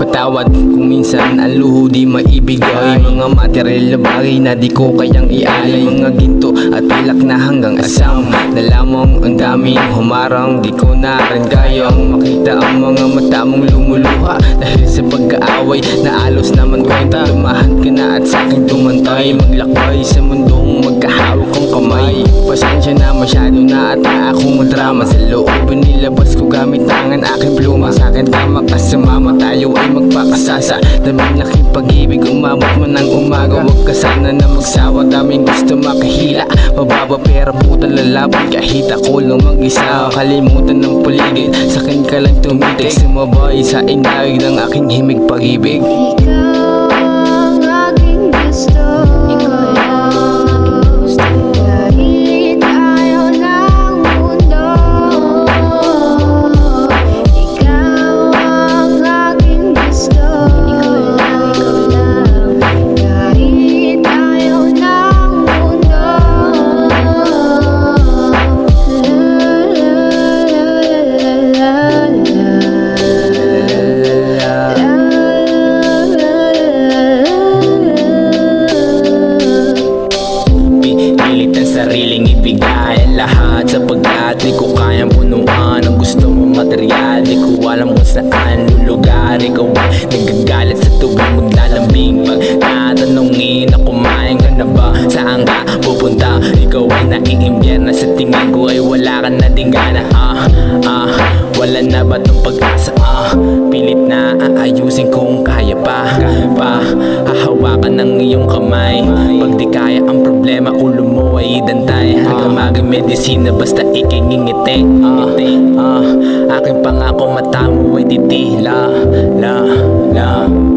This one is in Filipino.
Patawad kung minsan ang luho di maibigay. Mga material na bagay na di ko kayang ialay. Mga ginto at pilak na hanggang asam. Na lamang ang daming humarang Di ko na rin kayang makita ang mga mata mong lumuluha. Dahil sa pagkaaway na alos naman kwenta. Lumahal na at sa'kin tumantay Maglakbay sa mundong magkahawak kong kamay. Pasensya na masyado na at na akong madrama. Sa loobin nilabas ko gamit ang ang aking pluma. Sa akin tama ka sa mama tayo ay magpakasasa. Daming laking pag-ibig umabot mo ng umaga. Huwag ka sana na magsawa daming gusto makahila. Mababa pera puta lalaban kahit ako lang mag-isa Kalimutan ng paligid. Sa akin ka lang tumitig Sumabay sa inayag ng aking himig pag-ibig lahat Sapagkat di ko kayang punuan Ang gusto mo material. Di ko alam kung saan lulugar Ikaw ay nagagalit sa tuwing maglalambing Pagtatanungin na kumain ka na ba? Saan ka pupunta? Ikaw ay naiimbyer na sa tingin ko Ay wala ka na ding Ah, ah Wala na ba tong pag-asa? Ah, pilit na aayusin kung iyong kamay. Pag di kaya ang problema ulo mo ay dantay. Hanggang magang medisina basta ikingingiti. Ah, ah, aking pangako mata mo ay titila. La, la, la